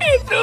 Itu